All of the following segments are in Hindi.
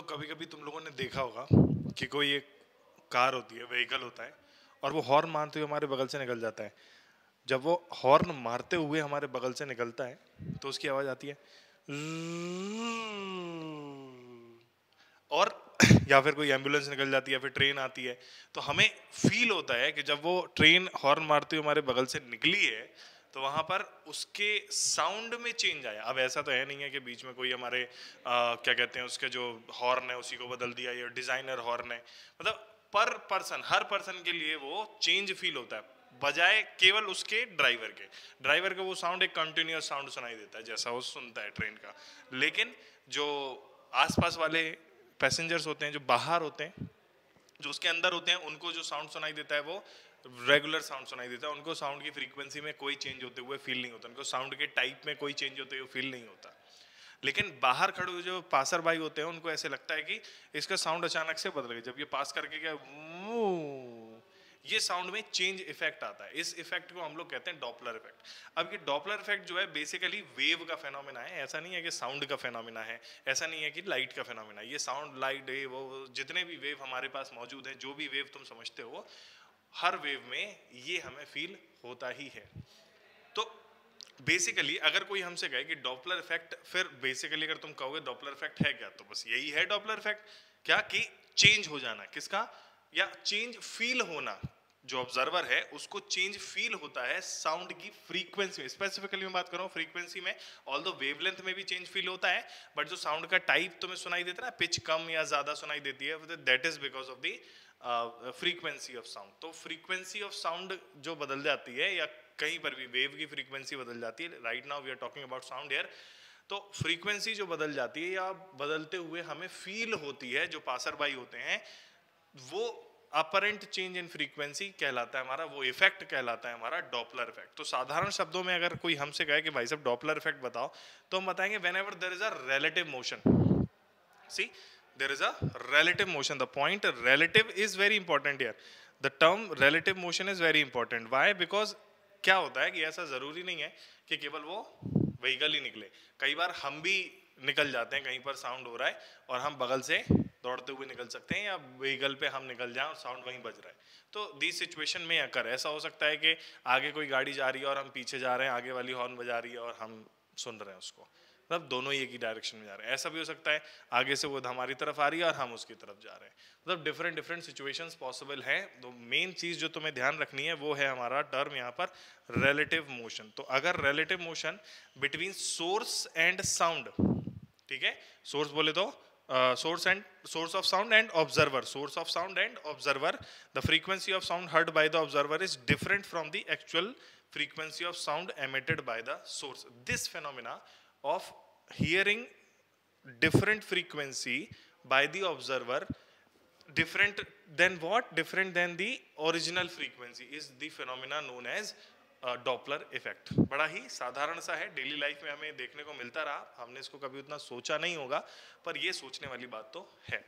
तो कभी कभी तुम लोगों ने देखा होगा कि कोई एक कार होती है व्हीकल होता है और वो हॉर्न मारते हुए हमारे बगल से निकल जाता है। जब वो हॉर्न मारते हुए हमारे बगल से निकलता है तो उसकी आवाज़ आती है और या फिर कोई एंबुलेंस निकल जाती है फिर ट्रेन आती है तो हमें फील होता है कि जब वो ट्रेन हॉर्न मारते हुए हमारे बगल से निकली है तो वहाँ पर उसके साउंड में चेंज आया। अब ऐसा तो है नहीं है कि बीच में कोई हमारे आ, क्या कहते हैं उसके जो हॉर्न है उसी को बदल दिया या डिज़ाइनर हॉर्न है। मतलब पर पर्सन हर पर्सन के लिए वो चेंज फील होता है बजाय केवल उसके ड्राइवर के। ड्राइवर का वो साउंड एक कंटिन्यूस साउंड सुनाई देता है जैसा वो सुनता है ट्रेन का। लेकिन जो आसपास वाले पैसेंजर्स होते हैं जो बाहर होते हैं जो उसके अंदर होते हैं उनको जो साउंड सुनाई देता है वो रेगुलर साउंड सुनाई देता है। उनको साउंड की फ्रीक्वेंसी में कोई चेंज होते हुए फील नहीं होता। उनको साउंड के टाइप में कोई चेंज होते हुए फील नहीं होता। लेकिन बाहर खड़े हुए जो पासर भाई होते हैं, उनको ऐसे लगता है कि इसका साउंड अचानक से बदल गया। जब ये पास करके गया ये साउंड में चेंज इफ़ेक्ट आता है। इस इफ़ेक्ट को हम लोग कहते हैं डॉपलर इफ़ेक्ट अब ये डॉपलर इफ़ेक्ट जो है बेसिकली वेव का फेनोमिना है। ऐसा नहीं है कि साउंड का फेनोमिना है। ऐसा नहीं है कि लाइट का फेनोमिना ये साउंड लाइट वो जितने भी वेव हमारे पास मौजूद है, जो भी वेव तुम समझते हो हर वेव में ये हमें फील होता ही है। तो बेसिकली अगर कोई हमसे कहे कि डॉपलर इफ़ेक्ट फिर बेसिकली अगर तुम कहोगे डॉपलर इफ़ेक्ट है क्या तो बस यही है डॉपलर इफ़ेक्ट क्या? कि चेंज हो जाना। किसका? या चेंज फील होना। जो ऑब्जर्वर है, उसको चेंज फील होता है साउंड की फ्रीक्वेंसी में। स्पेसिफिकली मैं बात कर रहा हूँ फ्रीक्वेंसी में। ऑल दो वेवलेंथ में भी चेंज फील होता है बट जो साउंड का टाइप तुम्हें सुनाई देता है ना पिच कम या ज़्यादा सुनाई देती है that is because of the frequency of sound तो फ्रीक्वेंसी ऑफ़ साउंड जो बदल जाती है या कहीं पर भी वेव की फ्रीक्वेंसी बदल जाती है right now we are talking about sound air तो फ्रीक्वेंसी जो बदल जाती है या बदलते हुए हमें फील होती है, जो पासर बाई होते हैं, वो अपरेंट चेंज इन फ्रीक्वेंसी कहलाता है हमारा, वो इफ़ेक्ट कहलाता है हमारा डॉपलर इफ़ेक्ट तो साधारण शब्दों में अगर कोई हमसे कहे कि भाई साहब डॉपलर इफ़ेक्ट बताओ तो हम बताएँगे whenever there is a relative motion see there is a relative motion. The point relative is very important here. The term relative motion is very important. Why? Because क्या होता है कि ऐसा ज़रूरी नहीं है कि केवल वो व्हीकल ही निकले कई बार हम भी निकल जाते हैं, कहीं पर साउंड हो रहा है और हम बगल से दौड़ते हुए निकल सकते हैं या व्हीकल पे हम निकल जाएँ और साउंड वहीं बज रहा है तो दी सिचुएशन में अकर ऐसा हो सकता है कि आगे कोई गाड़ी जा रही है और हम पीछे जा रहे हैं, आगे वाली हॉर्न बजा रही है और हम सुन रहे हैं उसको मतलब दोनों ही एक ही डायरेक्शन में जा रहे हैं। ऐसा भी हो सकता है, आगे से वो हमारी तरफ़ आ रही है और हम उसकी तरफ़ जा रहे हैं। मतलब डिफरेंट डिफरेंट सिचुएशंस पॉसिबल है। तो मेन चीज़ जो तुम्हें ध्यान रखनी है, वो है हमारा टर्म यहाँ पर रिलेटिव मोशन तो अगर relative motion between source and sound ठीक है? सोर्स बोले तो source and source of sound and observer source of sound and observer the frequency of sound heard by the observer is different from the actual frequency of sound emitted by the source. This phenomena of hearing different frequency by the observer, different than what? Different than the original frequency is the phenomena known as Doppler effect बड़ा ही साधारण सा है डेली लाइफ में हमें देखने को मिलता रहा। हमने इसको कभी उतना सोचा नहीं होगा, पर ये सोचने वाली बात तो है।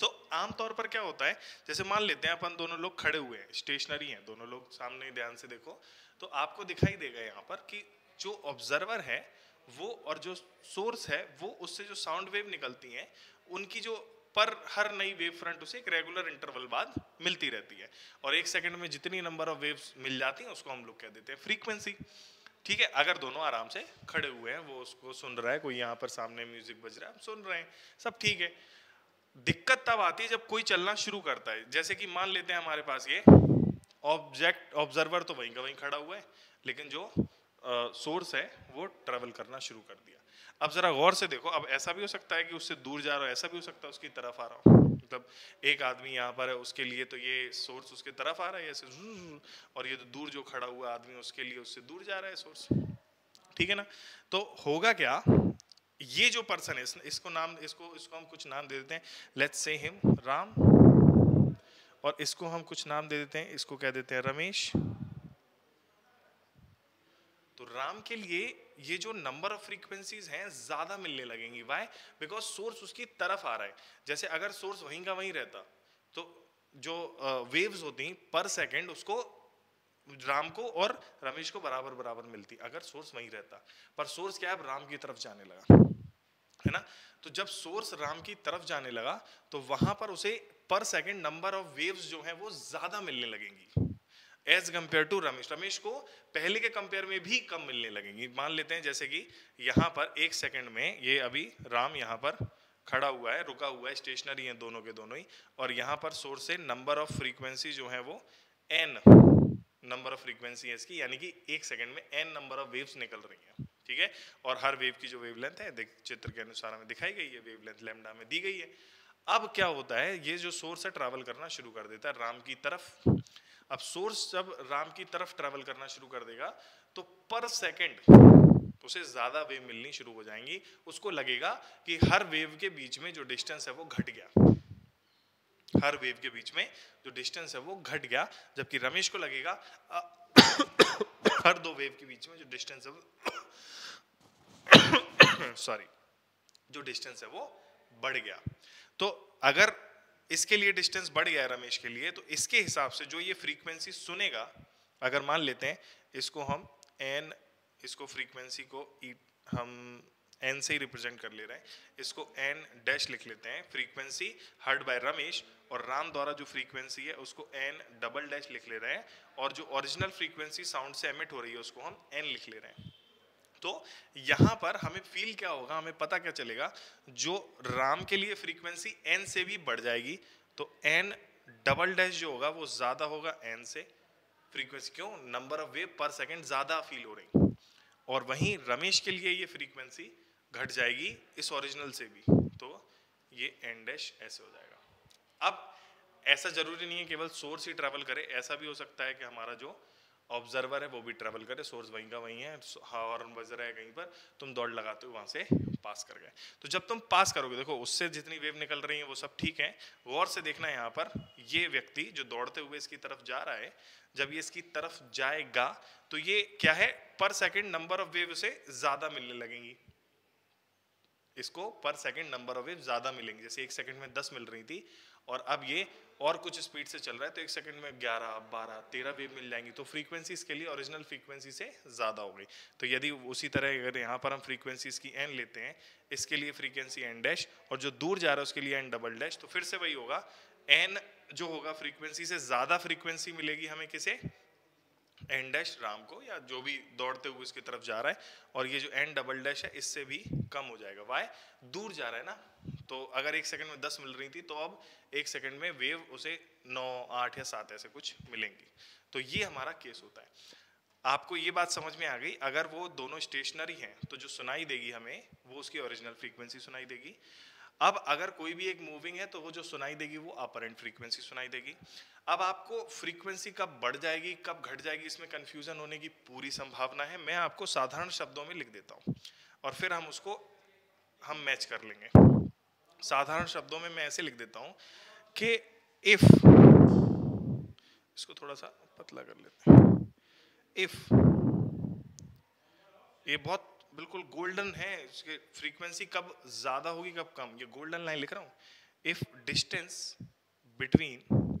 तो आमतौर पर क्या होता है, जैसे मान लेते हैं अपन दोनों लोग खड़े हुए हैं स्टेशनरी हैं, दोनों लोग सामने ध्यान से देखो तो आपको दिखाई देगा यहाँ पर कि जो ऑब्जर्वर है वो और जो सोर्स है, वो उससे जो साउंड वेव निकलती हैं, उनकी जो पर हर नई वेव फ्रंट उसे एक रेगुलर इंटरवल बाद मिलती रहती है। और एक सेकंड में जितनी नंबर ऑफ़ वेव्स मिल जाती हैं, उसको हम लोग कह देते हैं फ्रीक्वेंसी ठीक है? अगर दोनों आराम से खड़े हुए हैं, वो उसको सुन रहा है, कोई यहाँ पर सामने म्यूज़िक बज रहा है, हम सुन रहे हैं। सब ठीक है। दिक्कत तब आती है जब कोई चलना शुरू करता है। जैसे कि मान लेते हैं हमारे पास ये ऑब्जेक्ट ऑब्जर्वर तो वहीं का वहीं खड़ा हुआ है, लेकिन जो सोर्स है, वो ट्रेवल करना शुरू कर दिया। अब जरा गौर से देखो, अब ऐसा भी हो सकता है कि उससे दूर जा रहा है, ऐसा भी हो सकता है उसकी तरफ़ आ रहा हो। मतलब एक आदमी यहाँ पर है, उसके लिए तो ये सोर्स उसके तरफ़ आ रहा है, ऐसे और ये तो दूर जो खड़ा हुआ आदमी उसके लिए उससे दूर जा रहा है सोर्स ठीक है ना? तो होगा क्या? ये जो पर्सन है इसको नाम, इसको इसको हम कुछ नाम दे देते हैं। लेट्स से हिम राम और इसको हम कुछ नाम दे देते हैं, इसको कह देते हैं रमेश। तो राम के लिए ये जो नंबर ऑफ़ फ्रीक्वेंसीज हैं, ज़्यादा मिलने लगेंगी। वाई बिकॉज़ सोर्स उसकी तरफ़ आ रहा है। जैसे अगर सोर्स वहीं का वहीं रहता तो जो वेव्स होती पर सेकंड उसको राम को और रमेश को बराबर बराबर मिलती। अगर सोर्स वहीं रहता, पर सोर्स क्या है? राम की तरफ़ जाने लगा। है ना? तो जब सोर्स राम की तरफ़ जाने लगा तो वहाँ पर उसे पर सेकंड नंबर ऑफ़ वेव्स जो है, वो ज़्यादा मिलने लगेंगी। As compared to Ramesh Ramesh को पहले के कंपेयर में भी कम मिलने लगेंगी। मान लेते हैं जैसे कि यहाँ पर एक सेकंड में ये अभी राम यहाँ पर खड़ा हुआ है, रुका हुआ है स्टेशनरी है दोनों के दोनों ही। और यहाँ पर सोर्स से नंबर ऑफ़ फ्रीक्वेंसी जो है वो एन नंबर ऑफ़ फ्रीक्वेंसी है इसकी। यानी कि एक सेकंड में एन नंबर ऑफ़ वेव्स निकल रही हैं। ठीक है? और हर वेव की जो वेवलेंथ है चित्र के अनुसार हमें दिखाई गई है वेवलेंथ लेमडा में दी गई है। अब क्या होता है? ये जो सोर्स है ट्रैवल करना शुरू कर देता है राम की तरफ़। अब सोर्स जब राम की तरफ़ ट्रैवल करना शुरू कर देगा तो पर सेकंड उसे ज़्यादा वेव मिलनी शुरू हो जाएँगी। उसको लगेगा कि हर वेव के बीच में जो डिस्टेंस है वो घट गया। हर वेव के बीच में जो डिस्टेंस है वो घट गया, जबकि रमेश को लगेगा हर दो वेव के बीच में जो डिस्टेंस है वो सॉरी जो डिस्टेंस है वो बढ़ गया। तो अगर इसके लिए डिस्टेंस बढ़ गया है रमेश के लिए तो इसके हिसाब से जो ये फ्रीक्वेंसी सुनेगा, अगर मान लेते हैं, इसको हम एन इसको फ्रीक्वेंसी को ई हम एन से ही रिप्रेजेंट कर ले रहे हैं, इसको एन डैश लिख लेते हैं फ्रीक्वेंसी हर्ड बाय रमेश, और राम द्वारा जो फ्रीक्वेंसी है, उसको एन डबल डैश लिख ले रहे हैं, और जो ओरिजिनल फ्रीक्वेंसी साउंड से एमिट हो रही है, उसको हम एन लिख ले रहे हैं। तो यहाँ पर हमें फील क्या होगा, हमें पता क्या चलेगा? जो राम के लिए फ्रीक्वेंसी एन से भी बढ़ जाएगी तो एन डबल डैश जो होगा, वो ज़्यादा होगा एन से। फ्रीक्वेंसी क्यों? Number of wave per second ज़्यादा फील हो रही। और वहीं रमेश के लिए ये फ्रीक्वेंसी घट जाएगी इस ओरिजिनल से भी। तो ये एन डैश ऐसे हो जाएगा। अब ऐसा ज़रूरी नहीं है केवल सोर्स ही ट्रेवल करे, ऐसा भी हो सकता है कि हमारा जो ऑब्जर्वर है, वो भी ट्रेवल करे सोर्स वहीं का वहीं है हॉर्न बज रहा है कहीं पर, तुम दौड़ लगाते हो, वहाँ से पास कर गए। तो जब तुम पास करोगे, देखो, उससे जितनी वेव निकल रही है, वो सब ठीक है, गौर से देखना है यहाँ पर, ये व्यक्ति जो दौड़ते हुए इसकी तरफ़ जा रहा है, जब ये इसकी तरफ़ जाएगा तो ये क्या है पर सेकेंड नंबर ऑफ़ वेव उसे ज़्यादा मिलने लगेंगी। इसको पर सेकेंड नंबर ऑफ़ वेव ज़्यादा मिलेंगे, जैसे एक सेकंड में दस मिल रही थी, और अब ये और कुछ स्पीड से चल रहा है तो एक सेकंड में 11, 12, 13 वेव मिल जाएँगी। तो फ्रीक्वेंसी इसके लिए ओरिजिनल फ्रीक्वेंसी से ज़्यादा हो गई तो यदि उसी तरह अगर यहाँ पर हम फ्रीक्वेंसी इसकी एन लेते हैं इसके लिए फ्रीक्वेंसी एन डैश और जो दूर जा रहा है उसके लिए एन डबल डैश तो फिर से वही होगा। एन जो होगा फ्रीक्वेंसी से ज़्यादा फ्रीक्वेंसी मिलेगी हमें किसे? एन डैश राम को या जो भी दौड़ते हुए इसकी तरफ़ जा रहा है और ये जो एन डबल डैश है इससे भी कम हो जाएगा। वाई दूर जा रहा है ना तो अगर एक सेकंड में दस मिल रही थी तो अब एक सेकंड में वेव उसे नौ, आठ या सात ऐसे कुछ मिलेंगी। तो ये हमारा केस होता है। आपको ये बात समझ में आ गई, अगर वो दोनों स्टेशनरी हैं तो जो सुनाई देगी हमें, वो उसकी ओरिजिनल फ्रीक्वेंसी सुनाई देगी। अब अगर कोई भी एक मूविंग है तो वो जो सुनाई देगी, वो अपरेंट फ्रीक्वेंसी सुनाई देगी। अब आपको फ्रीक्वेंसी कब बढ़ जाएगी, कब घट जाएगी, इसमें कंफ्यूजन होने की पूरी संभावना है। मैं आपको साधारण शब्दों में लिख देता हूँ, और फिर हम उसको, हम मैच कर लेंगे। साधारण शब्दों में मैं ऐसे लिख देता हूँ कि इफ़ इसको थोड़ा सा पतला कर लेते हैं। इफ़ ये बहुत बिल्कुल गोल्डन है, इसके फ्रीक्वेंसी कब ज़्यादा होगी, कब कम? ये गोल्डन लाइन लिख रहा हूँ। If distance between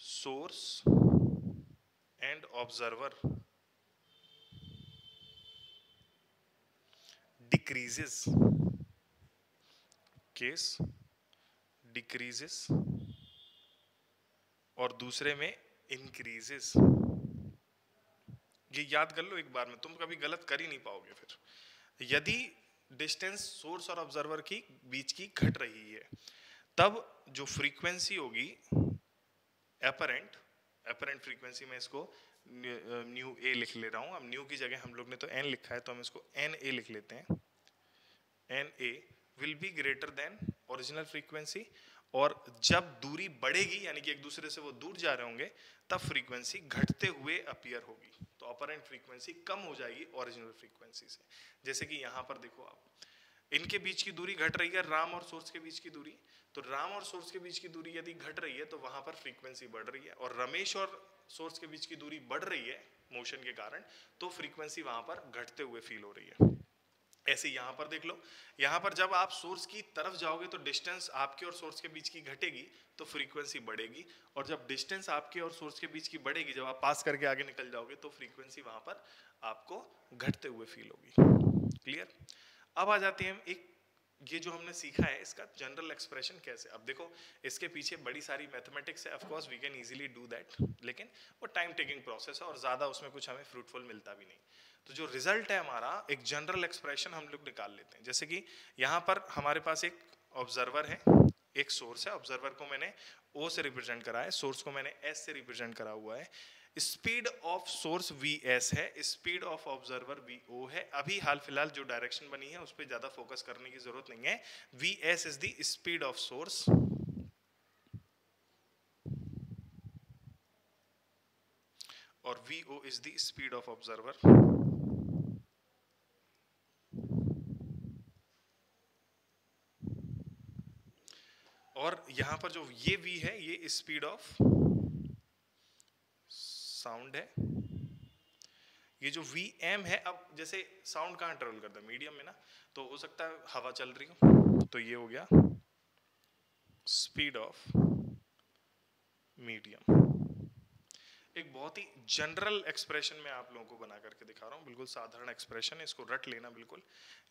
source and observer decreases case decreases और दूसरे में इंक्रीजेस ये याद कर लो एक बार में, तुम कभी गलत कर ही नहीं पाओगे फिर। यदि डिस्टेंस सोर्स और ऑब्जर्वर की बीच की घट रही है, तब जो फ्रीक्वेंसी होगी एपरेंट एपरेंट फ्रीक्वेंसी में इसको न्यू ए लिख ले रहा हूँ। अब न्यू की जगह हम लोग ने तो एन लिखा है तो हम इसको एन ए लिख लेते हैं। N a will be greater than original frequency और जब दूरी बढ़ेगी, यानी कि एक दूसरे से वो दूर जा रहे होंगे, तब फ्रीक्वेंसी घटते हुए अपियर होगी। तो अपरेंट फ्रीक्वेंसी कम हो जाएगी ओरिजिनल फ्रीक्वेंसी से। जैसे कि यहाँ पर देखो आप, इनके बीच की दूरी घट रही है, राम और सोर्स के बीच की दूरी। तो राम और सोर्स के बीच की दूरी यदि घट रही है तो वहाँ पर फ्रीक्वेंसी बढ़ रही है। और रमेश और सोर्स के बीच की दूरी बढ़ रही है मोशन के कारण तो फ्रीक्वेंसी वहाँ पर घटते हुए फील हो रही है। ऐसे यहाँ पर देख लो। यहाँ पर जब आप सोर्स की तरफ़ जाओगे तो डिस्टेंस आपके और सोर्स के बीच की घटेगी तो फ्रीक्वेंसी बढ़ेगी। और जब डिस्टेंस आपके और सोर्स के बीच की बढ़ेगी, जब आप पास करके आगे निकल जाओगे तो फ्रीक्वेंसी वहाँ पर आपको घटते हुए फील होगी। क्लियर अब आ जाती है एक ये जो हमने सीखा है, इसका जनरल एक्सप्रेशन कैसे? अब देखो, इसके पीछे बड़ी सारी मैथमेटिक्स है of course we can easily do that लेकिन वो टाइम टेकिंग प्रोसेस है और ज़्यादा उसमें कुछ हमें फ्रूटफुल मिलता भी नहीं। तो जो रिज़ल्ट है हमारा, एक जनरल एक्सप्रेशन हम लोग निकाल लेते हैं। जैसे कि यहाँ पर हमारे पास एक ऑब्जर्वर है, एक सोर्स है ऑब्जर्वर को मैंने ओ से रिप्रेजेंट करा है सोर्स को मैंने एस से रिप्रेजेंट करा हुआ है। Speed of source v s है, speed of observer v o है। अभी हाल फ़िलहाल जो डायरेक्शन बनी है, उस पर ज़्यादा फोकस करने की ज़रूरत नहीं है। V s is the speed of source और v o is the speed of observer और यहाँ पर जो ये वी है, ये स्पीड ऑफ़ साउंड है। ये जो वी एम है, अब जैसे साउंड कहाँ ट्रेवल करता है? मीडियम में ना? तो हो सकता है हवा चल रही हो। तो ये हो गया स्पीड ऑफ़ मीडियम एक बहुत ही जनरल एक्सप्रेशन में आप लोगों को बना करके दिखा रहा हूँ। बिल्कुल साधारण एक्सप्रेशन है, इसको रट लेना बिल्कुल।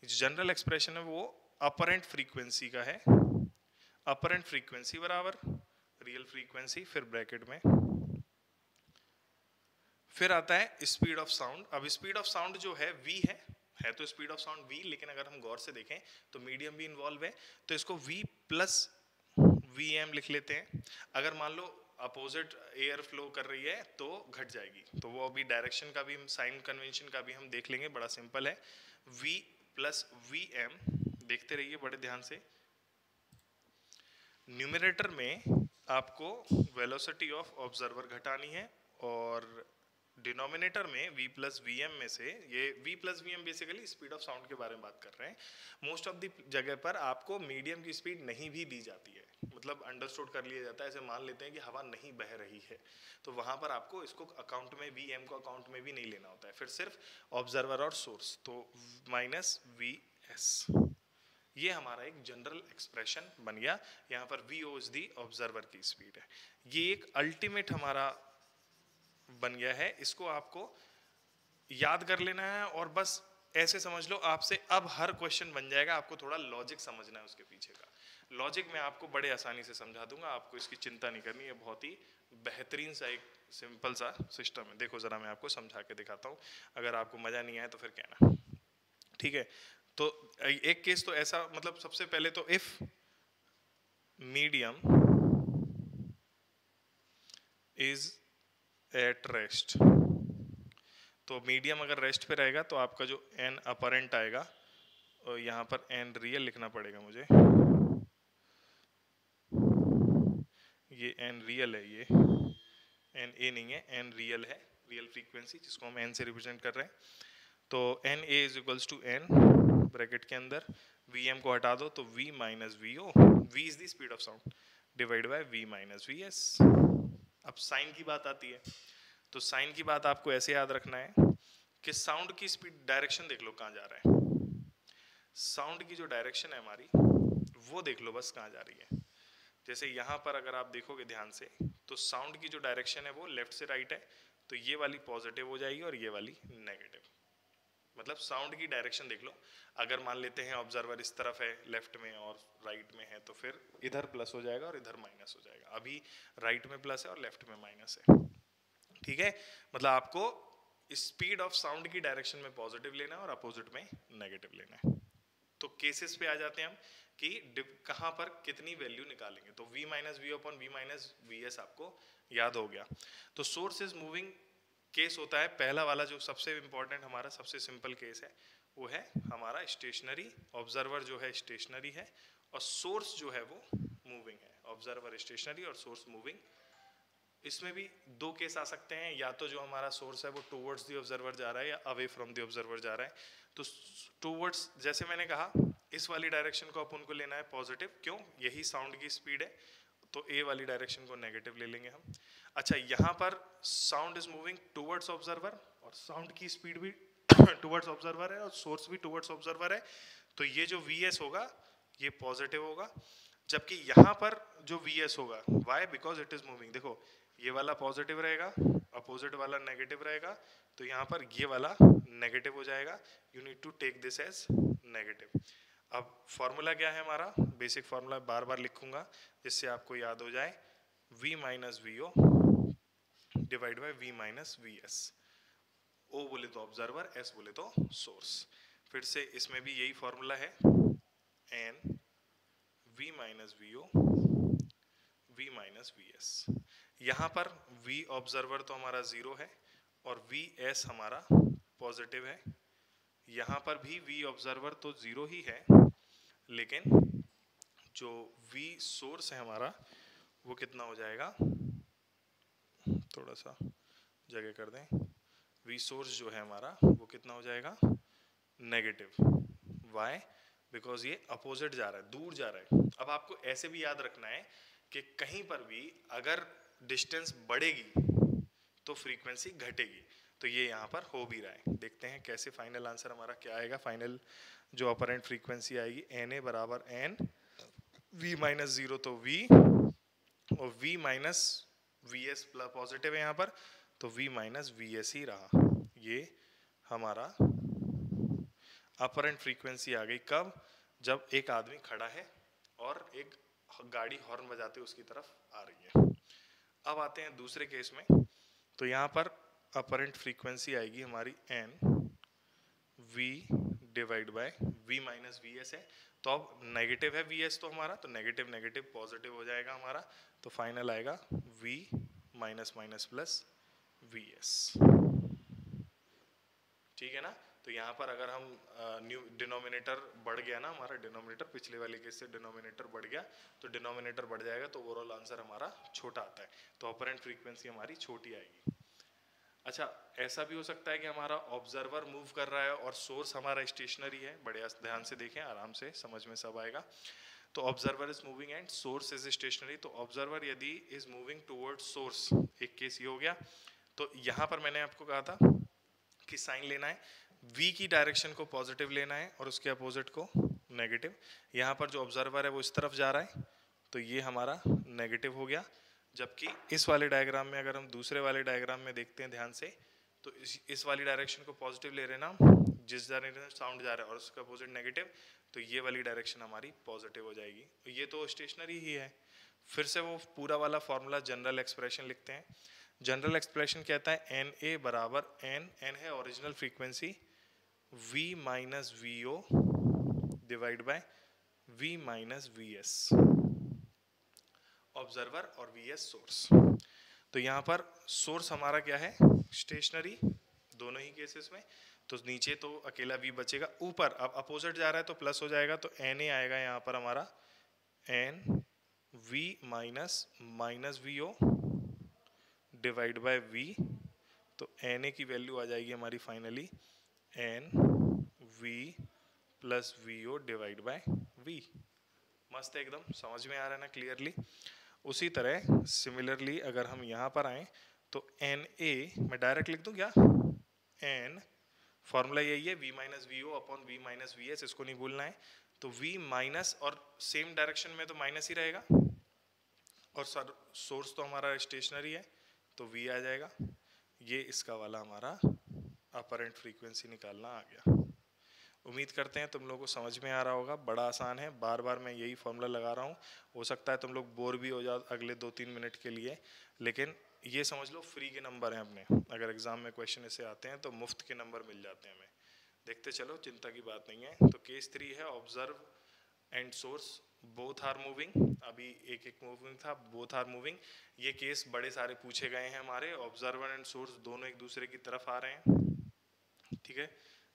जनरल एक्सप्रेशन है, वो अपरेंट फ्रीक्वेंसी का है। अपरेंट फ्रीक्वेंसी बराबर रियल फ्रीक्वेंसी फिर ब्रैकेट में। फिर आता है स्पीड ऑफ़ साउंड अब स्पीड ऑफ़ साउंड जो है, v है। है तो स्पीड ऑफ़ साउंड v, लेकिन अगर हम गौर से देखें तो मीडियम भी इन्वॉल्व है। तो इसको v प्लस वी एम लिख लेते हैं। अगर मान लो अपोजिट एयर फ्लो कर रही है तो घट जाएगी। तो वो अभी डायरेक्शन का भी साइन कन्वेंशन का भी हम देख लेंगे। बड़ा सिंपल है। वी प्लस वी एम देखते रहिए बड़े ध्यान से। न्यूमिनेटर में आपको वेलोसिटी ऑफ़ ऑब्जर्वर घटानी है और डिनोमिनेटर में v प्लस वी एम में से, ये v plus v m basically speed of sound के बारे में बात कर रहे हैं। मोस्ट ऑफ़ द जगह पर आपको मीडियम की स्पीड नहीं भी दी जाती है। मतलब अंडरस्टूड कर लिया जाता है। ऐसे मान लेते हैं कि हवा नहीं बह रही है। तो वहाँ पर आपको इसको अकाउंट में वी एम को अकाउंट में भी नहीं लेना होता है। फिर सिर्फ़ ऑब्जर्वर और सोर्स तो माइनस वी एस ये हमारा एक जनरल एक्सप्रेशन बन गया। यहाँ पर v o is the observer की स्पीड है। ये एक अल्टीमेट हमारा बन गया है, इसको आपको याद कर लेना है और बस ऐसे समझ लो, आपसे अब हर क्वेश्चन बन जाएगा, आपको थोड़ा लॉजिक समझना है उसके पीछे का। लॉजिक मैं आपको बड़े आसानी से समझा दूँगा, आपको इसकी चिंता नहीं करनी है बहुत ही बेहतरीन सा एक सिंपल सा सिस्टम है। देखो ज़रा मैं आपको समझा के दिखाता हूँ, अगर आपको मज़ा नहीं आया तो फिर कहना। ठीक है तो एक केस तो ऐसा मतलब सबसे पहले तो if medium is at rest तो मीडियम अगर रेस्ट पे रहेगा तो आपका जो एन अपरेंट आएगा और यहाँ पर एन रियल लिखना पड़ेगा मुझे। ये एन रियल है ये। एन ए नहीं है एन रियल है रियल फ्रीक्वेंसी जिसको हम एन से रिप्रेजेंट कर रहे हैं। तो n a is equals to n bracket के अंदर वी एम को हटा दो तो v minus v o v is the speed of sound divide by v minus v s अब साइन की बात आती है तो साइन की बात आपको ऐसे याद रखना है कि साउंड की स्पीड डायरेक्शन देख लो कहाँ जा रहा है। साउंड की जो डायरेक्शन है हमारी, वो देख लो बस कहाँ जा रही है। जैसे यहाँ पर अगर आप देखोगे ध्यान से तो साउंड की जो डायरेक्शन है वो लेफ़्ट से राइट है तो ये वाली पॉजिटिव हो जाएगी और ये वाली नेगेटिव। मतलब साउंड की डायरेक्शन देख लो। अगर मान लेते हैं ऑब्जर्वर इस तरफ़ है लेफ़्ट में और राइट में है तो फिर इधर प्लस हो जाएगा और इधर माइनस हो जाएगा। अभी राइट में प्लस है और लेफ़्ट में माइनस है। ठीक है? मतलब आपको स्पीड ऑफ़ साउंड की डायरेक्शन में पॉजिटिव लेना है और अपोजिट में नेगेटिव लेना है। तो केसेस पे आ जाते हैं हम कि कहाँ पर कितनी वैल्यू निकालेंगे। तो v minus v upon v minus v s आपको याद हो गया। तो सोर्स इज़ मूविंग केस होता है, पहला वाला जो सबसे इंपॉर्टेंट हमारा सबसे सिंपल केस है, वो है हमारा स्टेशनरी ऑब्जर्वर जो है स्टेशनरी है और सोर्स जो है वो मूविंग है। ऑब्जर्वर स्टेशनरी और सोर्स मूविंग इसमें भी दो केस आ सकते हैं, या तो जो हमारा सोर्स है, वो टूवर्ड्स दी ऑब्जर्वर जा रहा है या अवे फ्रॉम दी ऑब्जर्वर जा रहा है। तो टूवर्ड्स जैसे मैंने कहा, इस वाली डायरेक्शन को अपन को लेना है पॉजिटिव क्यों? यही साउंड की स्पीड है तो ए वाली डायरेक्शन को नेगेटिव ले लेंगे हम। अच्छा यहाँ पर sound is moving towards observer और साउंड की स्पीड भी टूवर्ड्स ऑब्जर्वर है और सोर्स भी टूवर्ड्स ऑब्जर्वर है। तो ये जो वी एस होगा, ये पॉजिटिव होगा, जबकि यहाँ पर जो वी एस होगा why because it is moving देखो, ये वाला पॉजिटिव रहेगा अपोजिट वाला नेगेटिव रहेगा तो यहाँ पर ये वाला नेगेटिव हो जाएगा। You need to take this as negative अब फॉर्मूला क्या है हमारा? बेसिक फॉर्मूला बार बार लिखूँगा, जिससे आपको याद हो जाए। V minus v o divide by v minus v s o बोले तो ऑब्जर्वर एस बोले तो सोर्स फिर से इसमें भी यही फॉर्मूला है. N v minus v o v minus v s यहाँ पर v ऑब्जर्वर तो हमारा ज़ीरो है और वी एस हमारा पॉजिटिव है. यहाँ पर भी वी ऑब्जर्वर तो ज़ीरो ही है, लेकिन जो वी सोर्स है हमारा, वो कितना हो जाएगा? थोड़ा सा जगह कर दें। V सोर्स जो है हमारा, वो कितना हो जाएगा? नेगेटिव वाई बिकॉज़ ये अपोजिट जा रहा है, दूर जा रहा है। अब आपको ऐसे भी याद रखना है कि कहीं पर भी अगर डिस्टेंस बढ़ेगी तो फ्रीक्वेंसी घटेगी। तो ये यहाँ पर हो भी रहा है। देखते हैं कैसे फाइनल आंसर हमारा क्या आएगा। फाइनल जो अपरेंट फ्रीक्वेंसी आएगी एन ए बराबर एन वी माइनस ज़ीरो तो वी और v minus v s plus positive है यहाँ पर तो वी माइनस वी एस ही रहा। ये हमारा अपरेंट फ्रीक्वेंसी आ गई। कब? जब एक आदमी खड़ा है और एक गाड़ी हॉर्न बजाते उसकी तरफ़ आ रही है। अब आते हैं दूसरे केस में। तो यहाँ पर अपरेंट फ्रीक्वेंसी आएगी हमारी n v divide by v minus v s है। तो अब नेगेटिव है वी एस तो हमारा तो नेगेटिव नेगेटिव पॉजिटिव हो जाएगा हमारा। तो फाइनल आएगा v minus minus plus v s ठीक है ना? तो यहाँ पर अगर हम न्यू डिनोमिनेटर बढ़ गया ना, हमारा डिनोमिनेटर पिछले वाले केस से डिनोमिनेटर बढ़ गया तो डिनोमिनेटर बढ़ जाएगा तो ओवरऑल आंसर हमारा छोटा आता है। तो ऑपरेंट फ्रीक्वेंसी हमारी छोटी आएगी। अच्छा ऐसा भी हो सकता है कि हमारा ऑब्जर्वर मूव कर रहा है और सोर्स हमारा स्टेशनरी है। बड़े ध्यान से देखें, आराम से, समझ में सब आएगा। तो observer is moving and source is stationary तो ऑब्जर्वर यदि इज़ मूविंग टूवर्ड सोर्स एक केस ये हो गया। तो यहाँ पर मैंने आपको कहा था कि साइन लेना है v की डायरेक्शन को पॉजिटिव लेना है और उसके अपोजिट को नेगेटिव यहाँ पर जो ऑब्जर्वर है वो इस तरफ़ जा रहा है तो ये हमारा नेगेटिव हो गया। जबकि इस वाले डायग्राम में अगर हम दूसरे वाले डायग्राम में देखते हैं ध्यान से तो इस, इस वाली डायरेक्शन को पॉजिटिव ले रहे ना जिस डायरेक्शन साउंड जा रहा है और उसका अपोजिट नेगेटिव तो ये वाली डायरेक्शन हमारी पॉजिटिव हो जाएगी। ये तो स्टेशनरी ही है। फिर से वो पूरा वाला फॉर्मूला जनरल एक्सप्रेशन लिखते हैं। जनरल एक्सप्रेशन कहता है एन ए बराबर एन एन है original frequency v minus v o divide by v minus v s observer और वी एस सोर्स तो यहाँ पर सोर्स हमारा क्या है? स्टेशनरी दोनों ही केसेस में। तो नीचे तो अकेला v बचेगा। ऊपर, अब अपोजिट जा रहा है तो प्लस हो जाएगा तो एन ए आएगा यहाँ पर हमारा। N v minus minus v o divide by v तो एन ए की वैल्यू आ जाएगी हमारी finally n v plus v o divide by v मस्त एकदम, समझ में आ रहा है ना क्लियरली उसी तरह सिमिलरली अगर हम यहाँ पर आए तो एन ए मैं डायरेक्ट लिख दूँ क्या? एन फॉर्मूला यही है v minus v o upon v minus v s इसको नहीं भूलना है। तो वी माइनस और सेम डायरेक्शन में तो माइनस ही रहेगा। और सर सोर्स तो हमारा स्टेशनरी है तो वी आ जाएगा। ये इसका वाला हमारा अपरेंट फ्रीक्वेंसी निकालना आ गया। उम्मीद करते हैं तुम लोगों को समझ में आ रहा होगा। बड़ा आसान है। बार बार मैं यही फॉर्मूला लगा रहा हूँ। हो सकता है तुम लोग बोर भी हो जाओ अगले दो तीन मिनट के लिए। लेकिन ये समझ लो फ्री के नंबर हैं अपने। अगर एग्ज़ाम में क्वेश्चन ऐसे आते हैं तो मुफ़्त के नंबर मिल जाते हैं हमें। देखते चलो, चिंता की बात नहीं है। तो केस थ्री है observe and source both are moving अभी एक एक मूविंग था बोथ आर मूविंग ये केस बड़े सारे पूछे गए हैं हमारे। ऑब्जर्वर एंड सोर्स दोनों एक दूसरे की तरफ़ आ रहे हैं। ठीक है?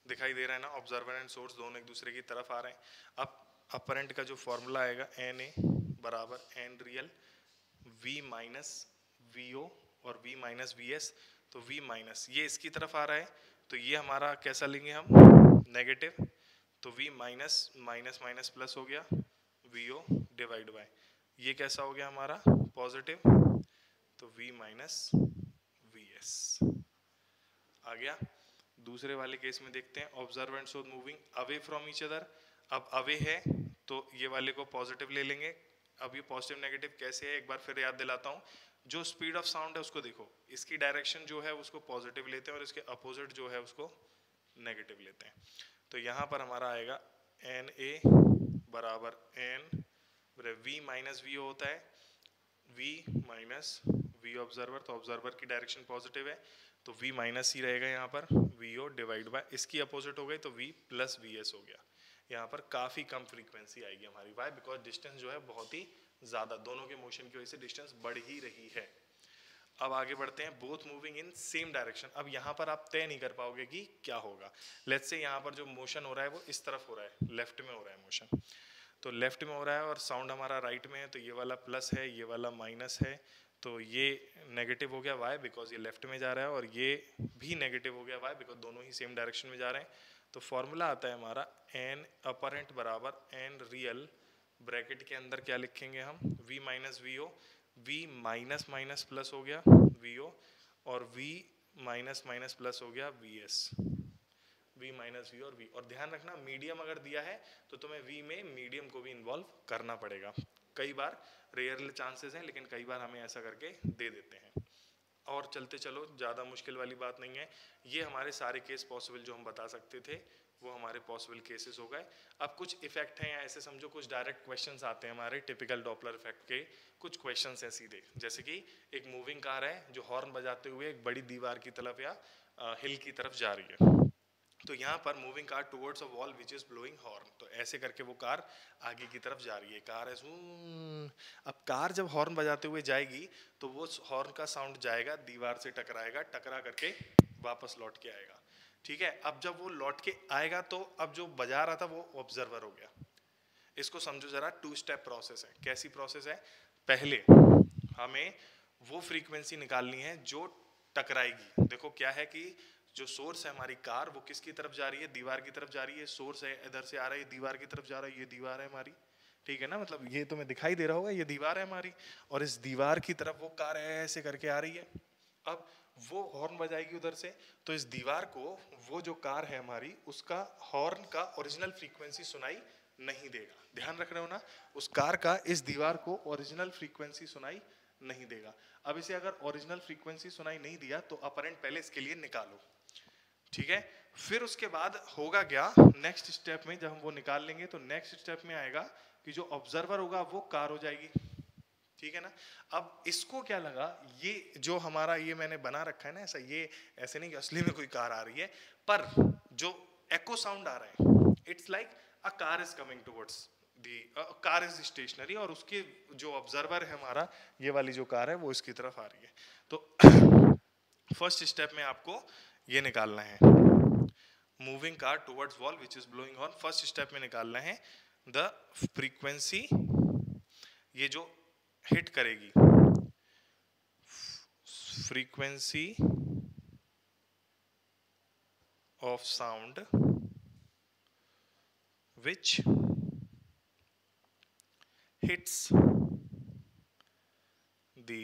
दिखाई दे रहा है ना? ऑब्जर्वर एंड सोर्स दोनों एक दूसरे की तरफ़ आ रहे हैं। अब अपरेंट का जो फॉर्मूला आएगा एन ए बराबर n real v minus v o और वी माइनस वी एस तो वी माइनस ये इसकी तरफ़ आ रहा है तो ये हमारा कैसा लेंगे हम? नेगेटिव तो v minus minus minus plus हो गया वी ओ डिवाइड बाय ये कैसा हो गया हमारा? पॉजिटिव तो वी माइनस वी एस आ गया। दूसरे वाले केस में देखते हैं ऑब्ज़र्व एंड सोड moving away from each other अब अवे है तो ये वाले को पॉजिटिव ले लेंगे, अब ये पॉजिटिव नेगेटिव कैसे है, एक बार फिर याद दिलाता हूँ जो स्पीड ऑफ़ साउंड है उसको देखो। इसकी डायरेक्शन जो है उसको पॉजिटिव लेते हैं और इसके अपोजिट जो है उसको नेगेटिव लेते हैं। तो यहाँ पर हमारा आएगा एन ए बराबर एन वी माइनस वी होता है। वी माइनस वी ऑब्जर्वर तो ऑब्जर्वर की डायरेक्शन पॉजिटिव है। तो वी माइनस ही रहेगा यहाँ पर वी ओ डिवाइड बाय इसकी अपोजिट हो गई तो वी प्लस वी एस हो गया। यहाँ पर काफ़ी कम फ्रीक्वेंसी आएगी हमारी। वाई बिकॉज़ डिस्टेंस जो है बहुत ही ज़्यादा, दोनों के मोशन की वजह से डिस्टेंस बढ़ ही रही है। अब आगे बढ़ते हैं both moving in same direction अब यहाँ पर आप तय नहीं कर पाओगे कि क्या होगा। लेट्स से यहाँ पर जो मोशन हो रहा है, वो इस तरफ़ हो रहा है लेफ़्ट में हो रहा है मोशन तो लेफ़्ट में हो रहा है और साउंड हमारा राइट में है तो ये वाला प्लस है, ये वाला माइनस है। तो ये नेगेटिव हो गया वाई बिकॉज़ ये लेफ़्ट में जा रहा है और ये भी नेगेटिव हो गया वाई बिकॉज़ दोनों ही सेम डायरेक्शन में जा रहे हैं। तो फॉर्मूला आता है हमारा एन अपरेंट बराबर एन रियल ब्रैकेट के अंदर क्या लिखेंगे हम? V minus v o v minus minus plus हो गया वी ओ और v माइनस माइनस प्लस हो गया v s v minus v और v और ध्यान रखना मीडियम अगर दिया है तो तुम्हें v में मीडियम को भी इन्वॉल्व करना पड़ेगा। कई बार रेयर चांसेस हैं, लेकिन कई बार हमें ऐसा करके दे देते हैं। और चलते चलो, ज़्यादा मुश्किल वाली बात नहीं है। ये हमारे सारे केस पॉसिबल जो हम बता सकते थे वो हमारे पॉसिबल केसेस हो गए। अब कुछ इफ़ेक्ट हैं या ऐसे समझो कुछ डायरेक्ट क्वेश्चंस आते हैं हमारे टिपिकल डॉपलर इफ़ेक्ट के कुछ क्वेश्चंस हैं सीधे। जैसे कि एक मूविंग कार है, जो हॉर्न बजाते हुए एक बड़ी दीवार की तरफ़ या हिल की तरफ़ जा रही है। तो यहाँ पर moving car towards a wall which is blowing horn तो ऐसे करके वो कार आगे की तरफ़ जा रही है। कार है अब कार जब हॉर्न बजाते हुए जाएगी तो वो हॉर्न का साउंड जाएगा, दीवार से टकराएगा, टकरा करके वापस लौट के आएगा। ठीक है? अब जब वो लौट के आएगा तो अब जो बजा रहा था वो ऑब्जर्वर हो गया। इसको समझो जरा टू स्टेप प्रोसेस है। कैसी प्रोसेस है? पहले हमें वो फ्रीक्वेंसी निकालनी है जो टकराएगी। देखो क्या है कि जो सोर्स है हमारी कार, वो किसकी तरफ़ जा रही है? दीवार की तरफ़ जा रही है। सोर्स है, इधर से आ रहा है दीवार की तरफ़ जा रहा है, ये दीवार है हमारी। ठीक है ना? मतलब ये तुम्हें दिखाई दे रहा होगा, ये दीवार है हमारी। और इस दीवार की तरफ़ वो कार ऐसे करके आ रही है। अब वो हॉर्न बजाएगी उधर से। तो इस दीवार को वो जो कार है हमारी, उसका हॉर्न का ओरिजिनल फ्रीक्वेंसी सुनाई नहीं देगा। ध्यान रख रहे हो ना? उस कार का, इस दीवार को ओरिजिनल फ्रीक्वेंसी सुनाई नहीं देगा। अब इसे अगर ओरिजिनल फ्रीक्वेंसी सुनाई नहीं दिया तो अपरेंट पहले इसके लिए निकालो। ठीक है? फिर उसके बाद होगा क्या? नेक्स्ट स्टेप में जब हम वो निकाल लेंगे तो नेक्स्ट स्टेप में आएगा कि जो ऑब्जर्वर होगा, वो कार हो जाएगी। ठीक है ना? अब इसको क्या लगा? ये जो हमारा ये मैंने बना रखा है ना, ऐसा ये, ऐसे नहीं कि असली में कोई कार आ रही है, पर जो एको साउंड आ रहा है it's like a car is coming towards the car is stationary और उसके जो ऑब्जर्वर है हमारा, ये वाली जो कार है, वो इसकी तरफ़ आ रही है। तो फ़र्स्ट स्टेप में आपको ये निकालना है। Moving car towards wall which is blowing on first step में निकालना है। द फ्रीक्वेंसी ये जो हिट करेगी। Frequency of sound which hits the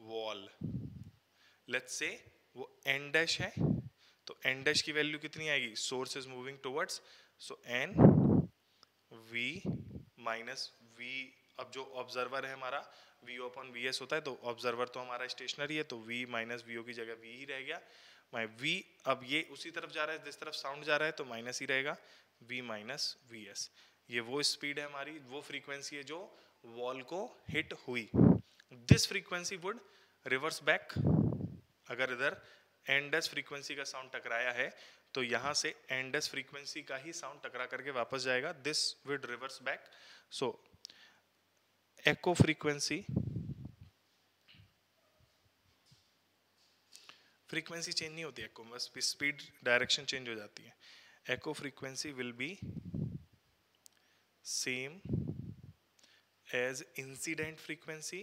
wall let's say वो एन डैश है तो एन डैश की वैल्यू कितनी आएगी? Source is moving towards so n v minus v अब जो ऑब्जर्वर है हमारा वी अपन वी एस होता है तो ऑब्जर्वर तो हमारा स्टेशनरी है तो वी माइनस वीओ की जगह वी ही रह गया। माई वी अब ये उसी तरफ़ जा रहा है, जिस तरफ़ साउंड जा रहा है तो माइनस ही रहेगा। वी माइनस वी एस ये वो स्पीड है हमारी, वो फ्रीक्वेंसी है जो वॉल को हिट हुई। This frequency would reverse back अगर इधर एंडस फ्रीक्वेंसी का साउंड टकराया है तो यहाँ से एंडस फ्रीक्वेंसी का ही साउंड टकरा करके वापस जाएगा। This would reverse back so echo frequency. Frequency change नहीं होती एको बस स्पीड डायरेक्शन चेंज हो जाती है. Echo frequency will be same as incident frequency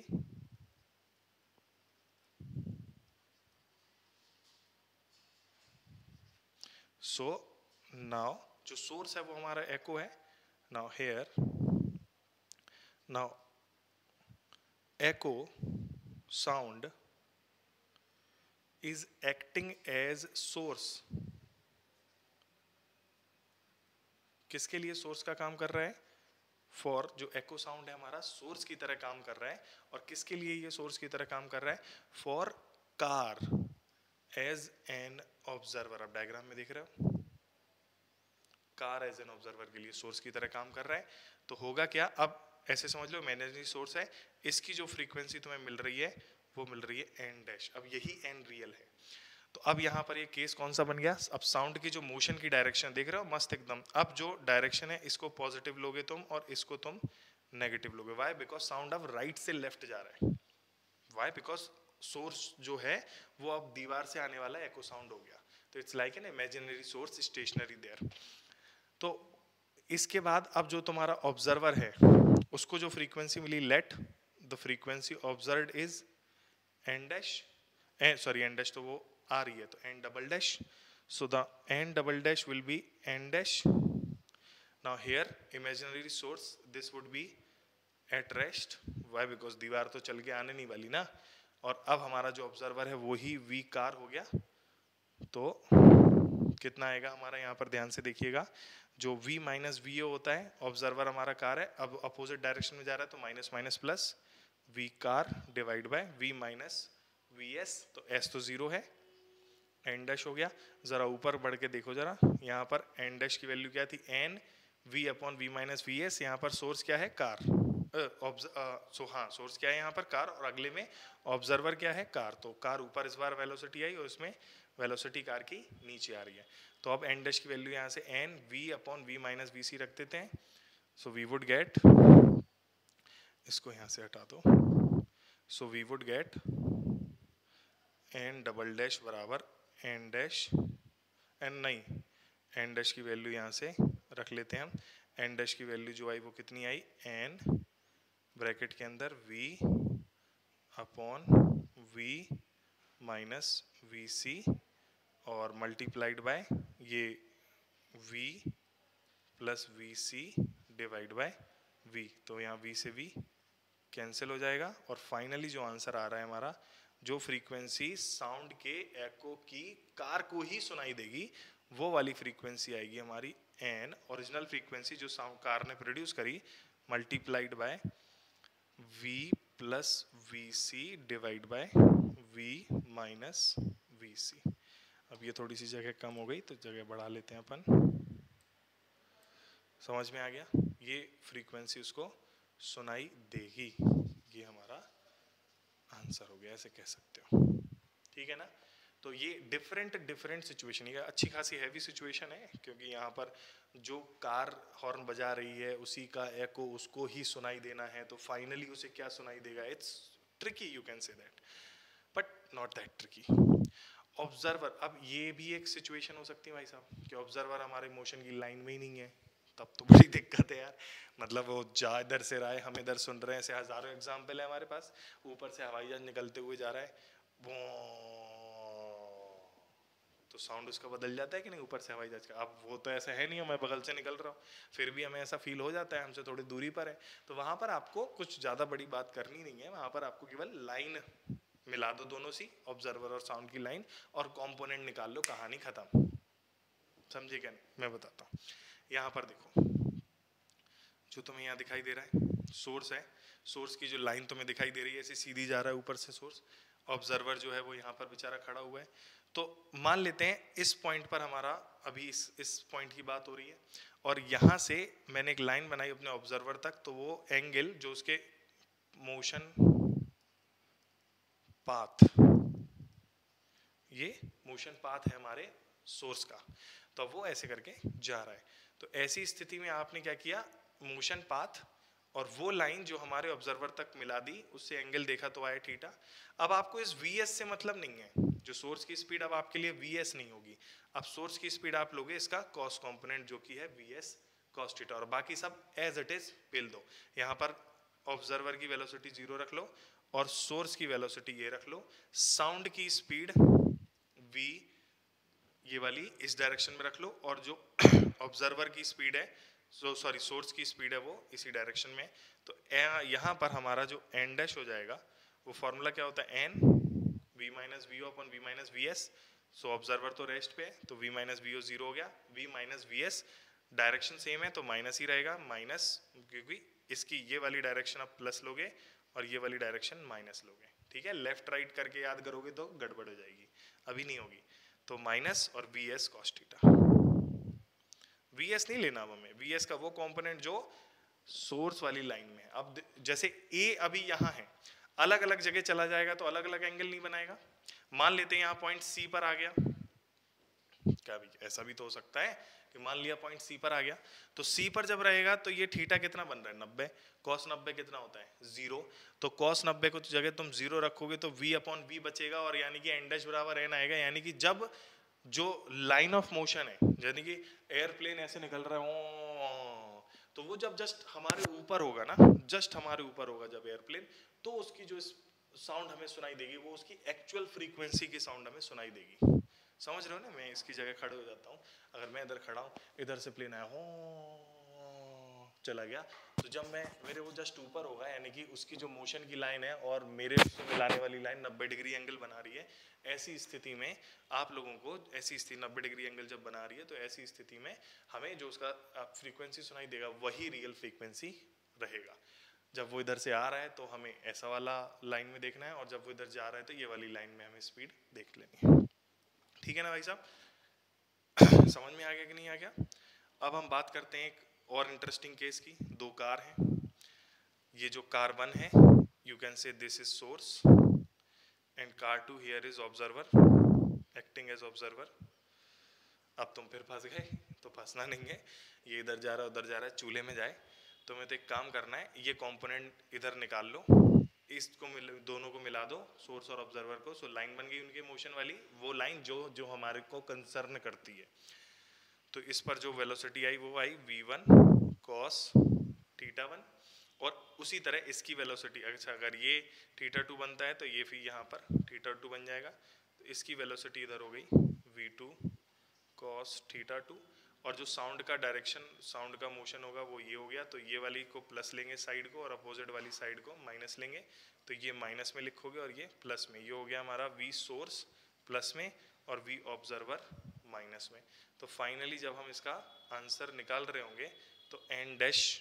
so now जो सोर्स है वो हमारा एको है. Now here now echo sound is acting as source. किसके लिए सोर्स का काम कर रहा है? फॉर जो एको साउंड है हमारा सोर्स की तरह काम कर रहा है। और किसके लिए ये सोर्स की तरह काम कर रहा है? For car as an observer आप डायग्राम में देख रहे हो? कार एज एन ऑब्जर्वर के लिए सोर्स की तरह काम कर रहा है। तो होगा क्या? अब ऐसे समझ लो इमेजिनरी सोर्स है, इसकी जो फ्रीक्वेंसी तुम्हें मिल रही है, वो मिल रही है एन डैश अब यही एन रियल है। तो अब यहाँ पर ये केस कौन सा बन गया? अब साउंड की जो मोशन की डायरेक्शन देख रहे हो, मस्त एकदम। अब जो डायरेक्शन है, इसको पॉजिटिव लोगे तुम और इसको तुम नेगेटिव लोगे। वाई बिकॉज़ साउंड अब राइट से लेफ़्ट जा रहा है। वाई बिकॉज़ सोर्स जो है, वो अब दीवार से आने वाला एको साउंड हो गया। तो it's like an imaginary source stationary there तो इसके बाद अब जो तुम्हारा ऑब्जर्वर है, उसको जो frequency milli let the frequency observe is n dash sorry n dash तो वो आ रही है तो n double dash so the n double dash will be n dash. Now here, imaginary source, this would be at rest. Why? Because दीवार तो चल के आने नहीं वाली ना। और अब हमारा जो ऑब्जर्वर है वो ही वी कार हो गया। तो कितना आएगा हमारा? यहाँ पर ध्यान से देखिएगा। जो v माइनस वी होता है ऑब्जर्वर हमारा कार है, अब अपोजिट डायरेक्शन में जा रहा है तो minus minus plus v car divide by v minus v s तो s तो ज़ीरो है एन डैश हो गया। ज़रा ऊपर बढ़ के देखो ज़रा, यहाँ पर एन डैश की वैल्यू क्या थी? N v upon v minus v s यहाँ पर सोर्स क्या है? कार सो हाँ सोर्स क्या है यहाँ पर? कार और अगले में ऑब्जर्वर क्या है? कार तो कार ऊपर इस बार वेलोसिटी आई और इसमें वेलोसिटी कार की नीचे आ रही है। तो अब एन डैश की वैल्यू यहाँ से n v upon v minus v c रख देते हैं। सो वी वुड गेट इसको यहाँ से हटा दो। So we would get n double dash बराबर एन डैश एन नहीं। एन डैश की वैल्यू यहाँ से रख लेते हैं हम। एन डैश की वैल्यू जो आई वो कितनी आई? एन ब्रैकेट के अंदर v upon v minus v c और मल्टीप्लाइड बाय ये v plus v c divide by v तो यहाँ v से v कैंसिल हो जाएगा और फाइनली जो आंसर आ रहा है हमारा, जो फ्रीक्वेंसी साउंड के एको की कार को ही सुनाई देगी, वो वाली फ्रीक्वेंसी आएगी हमारी एन ओरिजिनल फ्रीक्वेंसी जो साउंड कार ने प्रोड्यूस करी multiplied by v plus v c divide by v minus v c अब ये थोड़ी सी जगह कम हो गई तो जगह बढ़ा लेते हैं अपन। समझ में आ गया? ये फ्रीक्वेंसी उसको सुनाई देगी। ये हमारा आंसर हो गया, ऐसे कह सकते हो। ठीक है ना? तो ये डिफरेंट डिफरेंट सिचुएशन ये अच्छी खासी हैवी सिचुएशन है, क्योंकि यहाँ पर जो कार हॉर्न बजा रही है, उसी का एको उसको ही सुनाई देना है तो फाइनली उसे क्या सुनाई देगा? It's tricky you can say that but not that tricky observer अब ये भी एक सिचुएशन हो सकती है भाई साहब, कि ऑब्जर्वर हमारे मोशन की लाइन में ही नहीं है। तब तो बड़ी दिक्कत है यार। मतलब वो जा, इधर से रहा है, हम इधर सुन रहे हैं, ऐसे हज़ारों एग्ज़ाम्पल है हमारे पास। ऊपर से हवाई जहाज़ निकलते हुए जा रहा है। तो साउंड उसका बदल जाता है कि नहीं ऊपर से हवाई जहाज़ का? अब वो तो ऐसा है नहीं, मैं बगल से निकल रहा हूँ। फिर भी हमें ऐसा फील हो जाता है, हमसे थोड़ी दूरी पर है। तो वहाँ पर आपको कुछ ज़्यादा बड़ी बात करनी नहीं है। वहाँ पर आपको केवल लाइन मिला दो दोनों सी ऑब्जर्वर और साउंड की लाइन और कॉम्पोनेंट निकाल लो, कहानी खत्म। समझे क्या नहीं? मैं बताता हूँ। यहाँ पर देखो, जो तुम्हें यहाँ दिखाई दे रहा है सोर्स है। सोर्स की जो लाइन तुम्हें दिखाई दे रही है, ऐसे सीधी जा रहा है ऊपर से सोर्स ऑब्जर्वर जो है, वो यहाँ पर बेचारा खड़ा हुआ है। तो मान लेते हैं, इस पॉइंट पर हमारा अभी इस इस पॉइंट की बात हो रही है। और यहाँ से मैंने एक लाइन बनाई अपने ऑब्जर्वर तक तो वो एंगल जो उसके मोशन पाथ ये मोशन पाथ है हमारे सोर्स का। तो वो ऐसे करके जा रहा है। तो ऐसी स्थिति में आपने क्या किया? मोशन पाथ और वो लाइन जो हमारे ऑब्जर्वर तक मिला दी, उससे एंगल देखा तो आया थीटा अब आपको इस वीएस से मतलब नहीं है। जो सोर्स की स्पीड अब आपके लिए वी एस नहीं होगी। अब सोर्स की स्पीड आप लोगे इसका कॉस कॉम्पोनेंट जो कि है वी एस और बाकी सब एज इट इज़ पेल दो। यहाँ पर ऑब्जर्वर की वेलोसिटी ज़ीरो रख लो। और सोर्स की वेलोसिटी ये रख लो। साउंड की स्पीड वी ये वाली इस डायरेक्शन में रख लो और जो ऑब्जर्वर की स्पीड है सो सॉरी सोर्स की स्पीड है वो इसी डायरेक्शन में। तो यहाँ पर हमारा जो एन डैश हो जाएगा, वो फॉर्मूला क्या होता है? N v minus v upon v minus v s so observer तो रेस्ट पे है तो v minus v o zero हो गया। V minus v s direction same है तो माइनस ही रहेगा। माइनस क्योंकि इसकी ये वाली डायरेक्शन आप प्लस लोगे और ये वाली डायरेक्शन माइनस लोगे। ठीक है? लेफ़्ट राइट करके याद करोगे तो गड़बड़ हो जाएगी। अभी नहीं होगी। तो माइनस और v s cos theta v s नहीं लेना अब हमें। वी एस का वो कॉम्पोनेंट जो सोर्स वाली लाइन में अब जैसे ए अभी यहाँ है। अलग अलग जगह चला जाएगा तो अलग अलग एंगल नहीं बनाएगा। मान लेते हैं यहाँ पॉइंट सी पर आ गया। क्या भी, ऐसा भी तो हो सकता है कि मान लिया पॉइंट सी पर आ गया तो सी पर जब रहेगा तो ये थीटा कितना बन रहा है? नब्बे। कॉस नब्बे कितना होता है? ज़ीरो। तो कॉस नब्बे को जगह तुम ज़ीरो रखोगे तो वी अपॉन वी बचेगा और यानी कि एंडच बराबर एन आएगा। यानी कि जब जो लाइन ऑफ़ मोशन है, यानी कि एयरप्लेन ऐसे निकल रहा है तो वो जब जस्ट हमारे ऊपर होगा ना जस्ट हमारे ऊपर होगा जब एयरप्लेन तो उसकी जो साउंड हमें सुनाई देगी, वो उसकी एक्चुअल फ्रीक्वेंसी की साउंड हमें सुनाई देगी। समझ रहे हो ना? मैं इसकी जगह खड़े हो जाता हूँ। अगर मैं इधर खड़ा हूँ, इधर से प्लेन आया हो चला गया। तो जब मैं, मेरे वो जस्ट ऊपर होगा, यानी कि उसकी जो मोशन की लाइन है और मेरे से मिलाने वाली लाइन 90 डिग्री एंगल बना रही है, ऐसी स्थिति में आप लोगों को ऐसी स्थिति 90 डिग्री एंगल जब बना रही है तो ऐसी स्थिति में हमें जो उसका फ्रीक्वेंसी सुनाई देगा, वही रियल फ्रीक्वेंसी रहेगा। जब वो इधर से आ रहा है तो हमें ऐसा वाला लाइन में देखना है और जब वो इधर जा रहा है तो ये वाली लाइन में हमें स्पीड देख लेनी है। ठीक है ना भाई साहब? समझ में आ गया कि नहीं आ गया? अब हम बात करते हैं एक और इंटरेस्टिंग केस की। दो कार हैं। ये जो कार वन है you can say this is source and car two here is observer acting as observer अब तुम फिर फंस गए तो फंसना नहीं है। ये इधर जा रहा है, उधर जा रहा है, चूल्हे में जाए। तो मैं तो एक काम करना है, ये कंपोनेंट इधर निकाल लो। इसको मिल, दोनों को मिला दो सोर्स और ऑब्जर्वर को। सो लाइन बन गई उनकी मोशन वाली। वो लाइन जो जो हमारे को कंसर्न करती है। तो इस पर जो वेलोसिटी आई, वो आई v one cos theta one और उसी तरह इसकी वेलोसिटी अच्छा अगर ये थीटा टू बनता है तो ये फिर यहाँ पर थीटा टू बन जाएगा। तो इसकी वेलोसिटी इधर हो गई v two cos theta two और जो साउंड का डायरेक्शन साउंड का मोशन होगा, वो ये हो गया। तो ये वाली को प्लस लेंगे साइड को और अपोजिट वाली साइड को माइनस लेंगे। तो ये माइनस में लिखोगे और ये प्लस में। ये हो गया हमारा वी सोर्स प्लस में और वी ऑब्जर्वर माइनस में। तो फाइनली जब हम इसका आंसर निकाल रहे होंगे तो एन डैश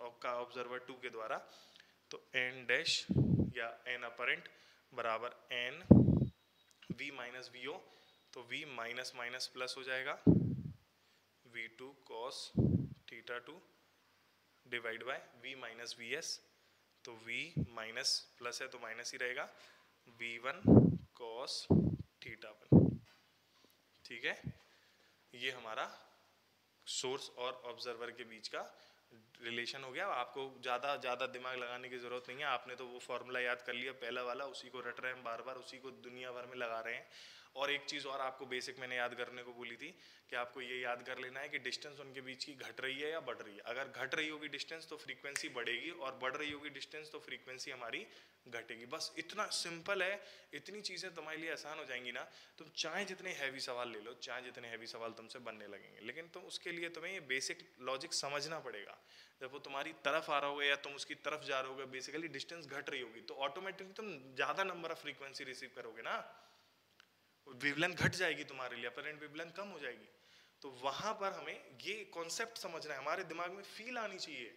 का ऑब्जर्वर टू के द्वारा तो एन डैश या एन अपरेंट बराबर n v minus v o तो वी माइनस माइनस प्लस हो जाएगा। V two cos theta two divide by v minus v तो v माइनस प्लस है तो माइनस ही रहेगा। V one cos theta one ठीक है? ये हमारा सोर्स और ऑब्जर्वर के बीच का रिलेशन हो गया। आपको ज़्यादा ज़्यादा दिमाग लगाने की ज़रूरत नहीं है। आपने तो वो फॉर्मूला याद कर लिया। पहला वाला उसी को रट रहे हैं बार बार उसी को दुनिया भर में लगा रहे हैं। और एक चीज़ और आपको बेसिक मैंने याद करने को बोली थी कि आपको ये याद कर लेना है कि डिस्टेंस उनके बीच की घट रही है या बढ़ रही है। अगर घट रही होगी डिस्टेंस तो फ्रीक्वेंसी बढ़ेगी और बढ़ रही होगी डिस्टेंस तो फ्रीक्वेंसी हमारी घटेगी। बस इतना सिंपल है, इतनी चीज़ें तुम्हारे लिए आसान हो जाएँगी ना, तुम चाहे जितने हैवी सवाल ले लो, चाहे जितने हैवी सवाल तुमसे बनने लगेंगे, लेकिन तुम उसके लिए तुम्हें ये बेसिक लॉजिक समझना पड़ेगा। जब वो तुम्हारी तरफ़ आ रहा होगा या तुम उसकी तरफ़ जा रहे होगे बेसिकली डिस्टेंस घट रही होगी तो ऑटोमेटिकली तुम ज़्यादा नंबर ऑफ़ फ्रीक्वेंसी रिसीव करोगे ना। वेवलेंथ घट जाएगी तुम्हारे लिए अपरेंट वेवलेंथ कम हो जाएगी। तो वहाँ पर हमें ये कॉन्सेप्ट समझना है। हमारे दिमाग में फील आनी चाहिए।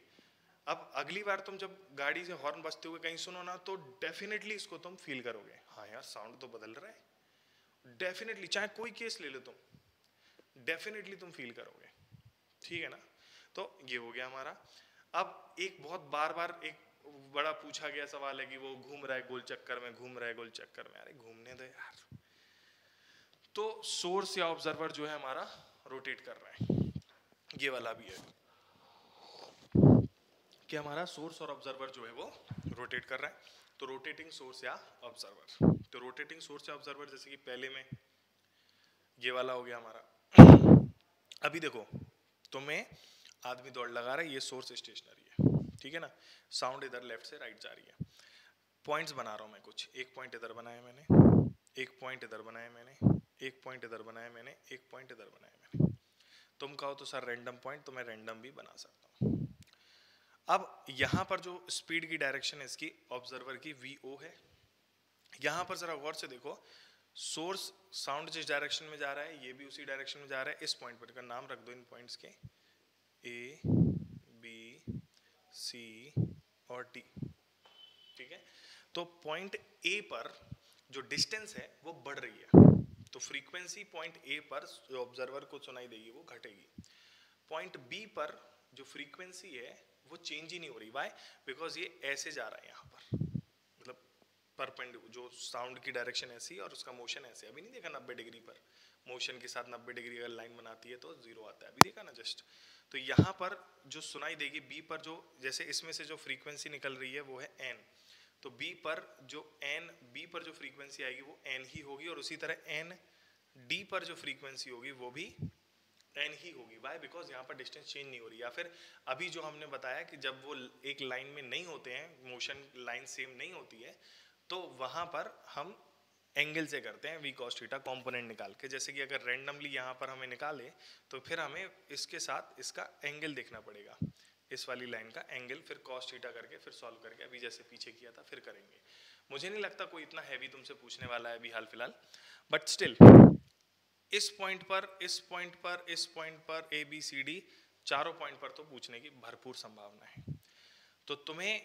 अब अगली बार तुम जब गाड़ी से हॉर्न बजते हुए कहीं सुनो ना तो डेफिनेटली इसको तुम फील करोगे। हाँ यार साउंड तो बदल रहा है। डेफिनेटली चाहे कोई केस ले लो तुम डेफिनेटली तुम फील करोगे। ठीक है ना? तो ये हो गया हमारा। अब एक बहुत बार बार एक बड़ा पूछा गया सवाल है कि वो घूम रहा है गोल चक्कर में, घूम रहा है गोल चक्कर में। अरे घूमने दो यार। तो सोर्स या ऑब्जर्वर जो है हमारा रोटेट कर रहा है। ये वाला भी है। कि हमारा सोर्स और ऑब्जर्वर जो है वो रोटेट कर रहा है। तो रोटेटिंग सोर्स या ऑब्जर्वर तो रोटेटिंग सोर्स या ऑब्जर्वर जैसे कि पहले में ये वाला हो गया हमारा। अभी देखो, तुम्हें आदमी दौड़ लगा रहा है, ये सोर्स स्टेशनरी है। ठीक है ना? साउंड इधर लेफ़्ट से राइट जा रही है। पॉइंट्स बना रहा हूँ मैं कुछ। एक पॉइंट इधर बनाया मैंने। एक पॉइंट इधर बनाया मैंने। एक पॉइंट इधर बनाया मैंने, एक पॉइंट इधर बनाया मैंने। तुम कहो तो सर रैंडम पॉइंट तो मैं रैंडम भी बना सकता हूँ। अब यहाँ पर जो स्पीड की डायरेक्शन है, इसकी ऑब्जर्वर की वी ओ है। यहाँ पर जरा गौर से देखो सोर्स साउंड जिस डायरेक्शन में जा रहा है, ये भी उसी डायरेक्शन में जा रहा है। इस पॉइंट पर का नाम रख दो इन पॉइंट्स के। ए बी सी और टी ठीक है? तो पॉइंट ए पर जो डिस्टेंस है, वो बढ़ रही है। तो फ्रीक्वेंसी पॉइंट ए पर जो ऑब्जर्वर को सुनाई देगी, वो घटेगी। पॉइंट बी पर जो फ्रीक्वेंसी है, वो चेंज ही नहीं हो रही। वाई बिकॉज़ ये ऐसे जा रहा है यहाँ पर। मतलब परपेंड जो साउंड की डायरेक्शन ऐसी और उसका मोशन ऐसे अभी नहीं देखा नब्बे डिग्री पर? मोशन के साथ नब्बे डिग्री अगर लाइन बनाती है तो ज़ीरो आता है। अभी देखा ना जस्ट तो यहाँ पर जो सुनाई देगी बी पर जो, जैसे इसमें से जो फ्रीक्वेंसी निकल रही है, वो है एन तो बी पर जो एन बी पर जो फ्रीक्वेंसी आएगी वो एन ही होगी और उसी तरह एन डी पर जो फ्रीक्वेंसी होगी वो भी एन ही होगी। वाई बिकॉज़ यहाँ पर डिस्टेंस चेंज नहीं हो रही। या फिर अभी जो हमने बताया कि जब वो एक लाइन में नहीं होते हैं मोशन लाइन सेम नहीं होती है तो वहाँ पर हम एंगल से करते हैं वी थीटा कॉम्पोनेंट निकाल के। जैसे कि अगर रेंडमली यहाँ पर हमें निकाले तो फिर हमें इसके साथ इसका एंगल देखना पड़ेगा। इस वाली लाइन का एंगल फिर कॉस थीटा करके फिर सॉल्व करके अभी जैसे पीछे किया था फिर करेंगे। मुझे नहीं लगता कोई इतना हैवी तुमसे पूछने वाला है अभी हाल फ़िलहाल बट स्टिल इस पॉइंट पर, इस पॉइंट पर, इस पॉइंट पर ए बी सी डी चारों पॉइंट पर तो पूछने की भरपूर संभावना है। तो तुम्हें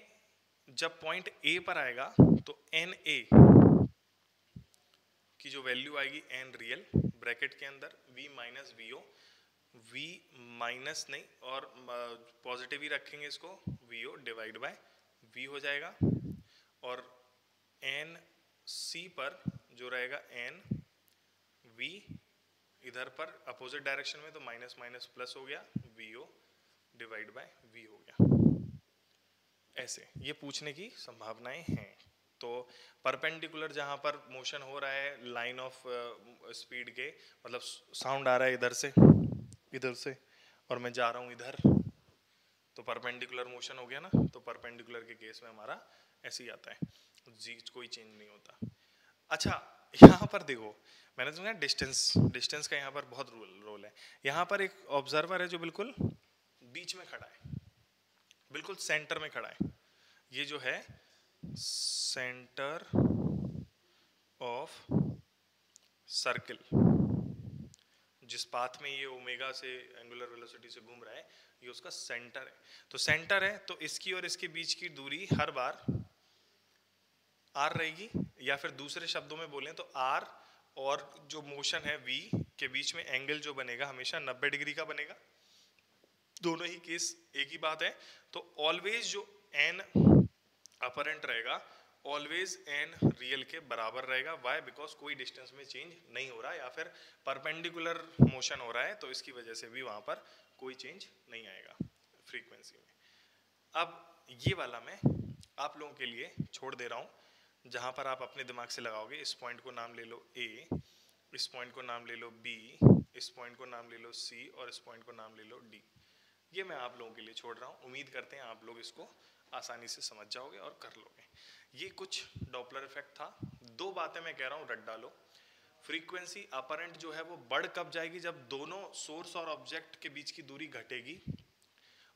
जब पॉइंट ए पर आएगा तो एन ए की जो वैल्यू आएगी एन रियल ब्रैकेट के अंदर v minus v o v minus नहीं, और पॉजिटिव ही रखेंगे इसको v o divide by v हो जाएगा। और एन सी पर जो रहेगा एन वी इधर पर अपोजिट डायरेक्शन में तो माइनस माइनस प्लस हो गया v o divide by v हो गया। ऐसे, ये पूछने की संभावनाएँ हैं। तो परपेंडिकुलर जहाँ पर मोशन हो रहा है लाइन ऑफ़ स्पीड के मतलब साउंड आ रहा है इधर से। इधर से, और मैं जा रहा हूँ इधर। तो परपेंडिकुलर मोशन हो गया ना तो परपेंडिकुलर के केस में हमारा ऐसे ही आता है। जी, कोई चेंज नहीं होता। अच्छा यहाँ पर देखो, मैंने सुना डिस्टेंस डिस्टेंस का यहाँ पर बहुत रोल रोल है। यहाँ पर एक ऑब्जर्वर है जो बिल्कुल बीच में खड़ा है। बिल्कुल सेंटर में खड़ा है। ये जो है सेंटर ऑफ़ सर्किल जिस पाथ में ये ओमेगा से एंगुलर वेलोसिटी से घूम रहा है, ये उसका सेंटर है। तो सेंटर है तो इसकी और इसके बीच की दूरी हर बार आर रहेगी, या फिर दूसरे शब्दों में बोलें तो आर और जो मोशन है वी के बीच में एंगल जो बनेगा, हमेशा 90 डिग्री का बनेगा। दोनों ही केस एक ही बात है। तो ऑलवेज जो एन अपरेंट रहेगा ऑलवेज एन रियल के बराबर रहेगा. वाई बिकॉज़ कोई डिस्टेंस में चेंज नहीं हो रहा या फिर परपेंडिकुलर मोशन हो रहा है तो इसकी वजह से भी वहाँ पर कोई चेंज नहीं आएगा फ्रीक्वेंसी में. अब ये वाला मैं आप लोगों के लिए छोड़ दे रहा हूँ. जहाँ पर आप अपने दिमाग से लगाओगे, इस पॉइंट को नाम ले लो ए इस पॉइंट को नाम ले लो बी इस पॉइंट को नाम ले लो सी और इस पॉइंट को नाम ले लो डी ये मैं आप लोगों के लिए छोड़ रहा हूँ. उम्मीद करते हैं आप लोग इसको आसानी से समझ जाओगे और कर लोगे। ये कुछ डॉपलर इफ़ेक्ट था। दो बातें मैं कह रहा हूँ, रट डालो। फ्रीक्वेंसी अपरेंट जो है वो बढ़ कब जाएगी? जब दोनों सोर्स और ऑब्जेक्ट के बीच की दूरी घटेगी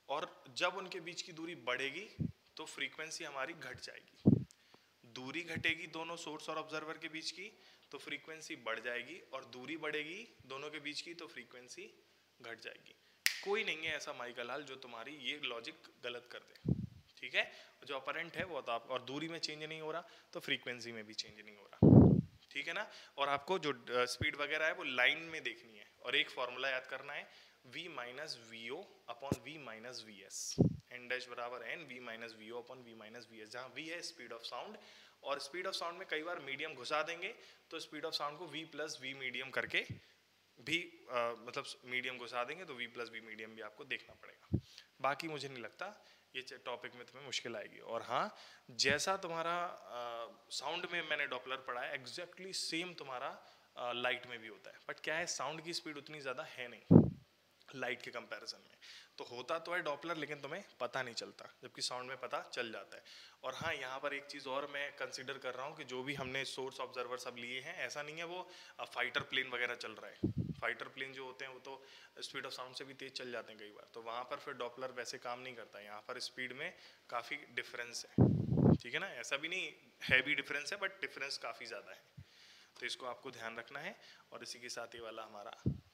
और जब उनके बीच की दूरी बढ़ेगी तो फ्रीक्वेंसी हमारी घट जाएगी। दूरी घटेगी दोनों सोर्स और ऑब्जर्वर के बीच की तो फ्रीक्वेंसी बढ़ जाएगी और दूरी बढ़ेगी दोनों के बीच की तो फ्रीक्वेंसी घट जाएगी। कोई नहीं है ऐसा, माइकल हाल, जो तुम्हारी ये लॉजिक गलत कर दे। ठीक है? जो अपरेंट है वो तो आप और दूरी में चेंज नहीं हो रहा तो फ्रीक्वेंसी में भी चेंज नहीं हो रहा। ठीक है ना? और आपको जो स्पीड वगैरह है वो लाइन में देखनी है। और एक फॉर्मूला याद करना है v minus v o upon v minus v s n dash बराबर n v minus v o upon v minus v s जहाँ v है स्पीड ऑफ़ साउंड और स्पीड ऑफ़ साउंड में कई बार मीडियम घुसा देंगे तो स्पीड ऑफ़ साउंड को v प्लस वी मीडियम करके भी आ, मतलब मीडियम घुसा देंगे तो v प्लस वी मीडियम भी आपको देखना पड़ेगा। बाकी मुझे नहीं लगता। ये टॉपिक में तुम्हें मुश्किल आएगी। और हाँ जैसा तुम्हारा साउंड में मैंने डॉपलर पढ़ा है एग्जैक्टली सेम तुम्हारा लाइट में भी होता है। बट क्या है साउंड की स्पीड उतनी ज़्यादा है नहीं लाइट के कंपैरिजन में। तो होता तो है डॉपलर लेकिन तुम्हें पता नहीं चलता, जबकि साउंड में पता चल जाता है। और हाँ यहाँ पर एक चीज़ और मैं कंसिडर कर रहा हूँ कि जो भी हमने सोर्स ऑब्जर्वर सब लिए हैं, ऐसा नहीं है वो फाइटर प्लेन वगैरह चल रहा है। फाइटर प्लेन जो होते हैं, वो तो स्पीड ऑफ़ साउंड से भी तेज चल जाते हैं कई बार। तो वहाँ पर फिर डॉपलर वैसे काम नहीं करता। यहाँ पर स्पीड में काफ़ी डिफरेंस है। ठीक है ना? ऐसा भी नहीं हैवी डिफरेंस है बट डिफरेंस काफ़ी ज़्यादा है। तो इसको आपको ध्यान रखना है और इसी के साथ ये वाला हमारा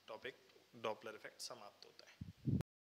टॉपिक डॉपलर इफ़ेक्ट समाप्त हो